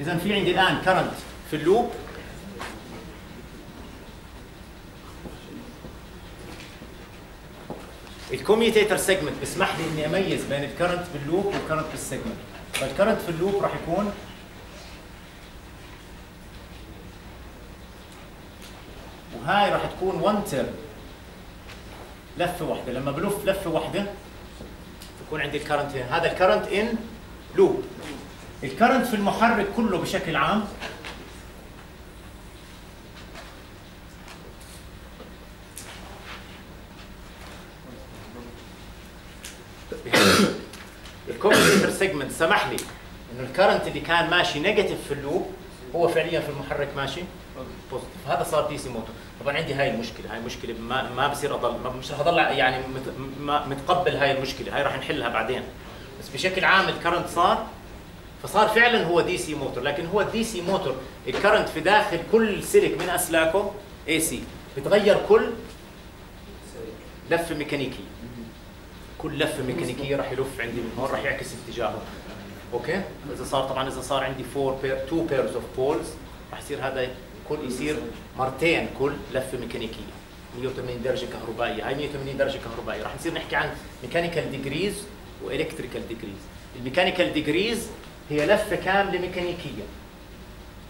اذا في عندي الآن current في ال loop. ال commutator segment بيسمح لي إني أميز بين الكرنت باللوب والكرنت بالسيجمنت فالكرنت في اللوب راح يكون وهاي راح تكون 1 turn لفة واحدة. لما بلف لفة واحدة بكون عندي ال current هنا. هذا ال current in loop ال current في المحرك كله بشكل عام. ال commutator segment سمح لي. إنه ال current اللي كان ماشي negative في ال loop هو فعليا في المحرك ماشي؟ positive هذا صار DC motor طبعا عندي هاي المشكلة هاي مشكلة ما ما بصير أضل ما مش أضل يعني متقبل هاي المشكلة. هاي راح نحلها بعدين. بس بشكل عام ال current صار فصار فعلا هو DC motor لكن هو ال DC motor ال current في داخل كل سلك من أسلاكه AC بتغير كل لفة ميكانيكية. كل لفة ميكانيكية راح يلف عندي من هون راح يعكس اتجاهه. okay؟ إذا صار طبعا إذا صار عندي 4 pair 2 pairs of poles راح يصير هذا كل يصير مرتين كل لفة ميكانيكية. 180 درجة كهربائية. هاي 180 درجة كهربائية. راح نصير نحكي عن mechanical degrees و electrical degrees ال mechanical degrees هي لفة كاملة ميكانيكية.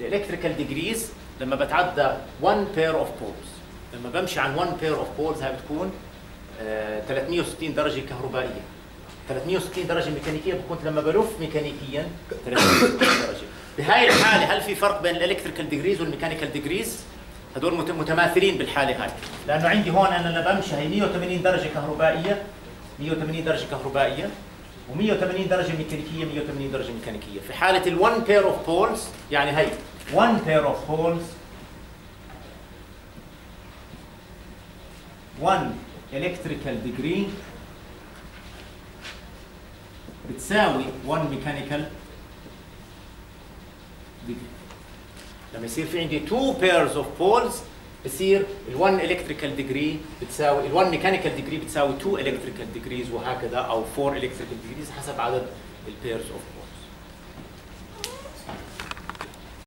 ال electrical degrees لما بتعدى 1 pair of poles لما بمشي عن 1 pair of poles هاي بتكون آه 360 درجة كهربائية. 360 درجة ميكانيكية بكون لما بلف ميكانيكيا 360 درجة. بهاي الحالة هل في فرق بين ال electrical degrees وال mechanical degrees هدول متماثلين بالحالة هاي. لأنه عندي هون أنا لما بمشي هي 180 درجة كهربائية 180 درجة كهربائية. و180 درجة ميكانيكية 180 درجة ميكانيكية. في حالة ال1 pair of poles يعني هي 1 pair of poles 1 electrical degree بتساوي 1 mechanical degree. لما يصير في عندي 2 pairs of poles بصير ال 1 electrical degree بتساوي ال 1 mechanical degree بتساوي 2 electrical degrees وهكذا أو 4 electrical degrees حسب عدد ال pairs of poles